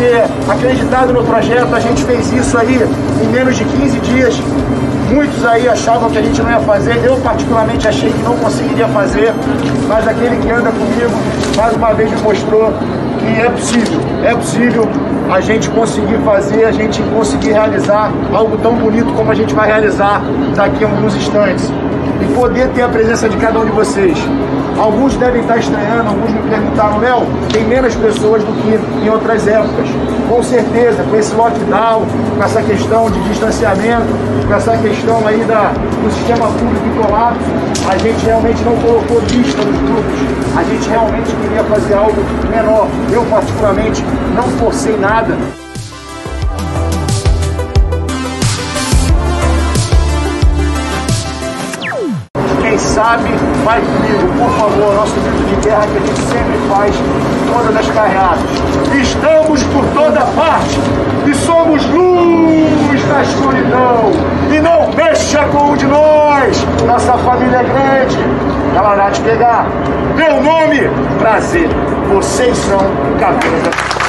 ter acreditado no projeto. A gente fez isso aí em menos de 15 dias. Muitos aí achavam que a gente não ia fazer, eu particularmente achei que não conseguiria fazer, mas aquele que anda comigo mais uma vez me mostrou que é possível, é possível a gente conseguir fazer, a gente conseguir realizar algo tão bonito como a gente vai realizar daqui a alguns instantes e poder ter a presença de cada um de vocês. Alguns devem estar estranhando, alguns me perguntaram, Léo, tem menos pessoas do que em outras épocas. Com certeza, com esse lockdown, com essa questão de distanciamento, com essa questão aí da, do sistema público em colapso, a gente realmente não colocou lista nos grupos. A gente realmente queria fazer algo menor. Eu, particularmente, não forcei nada. Sabe, vai comigo, por favor, nosso grito de guerra que a gente sempre faz todas as carreadas. Estamos por toda parte e somos luz da escuridão. E não mexa com um de nós. Nossa família é grande. Ela vai te pegar. Meu nome, prazer. Vocês são Cabeça.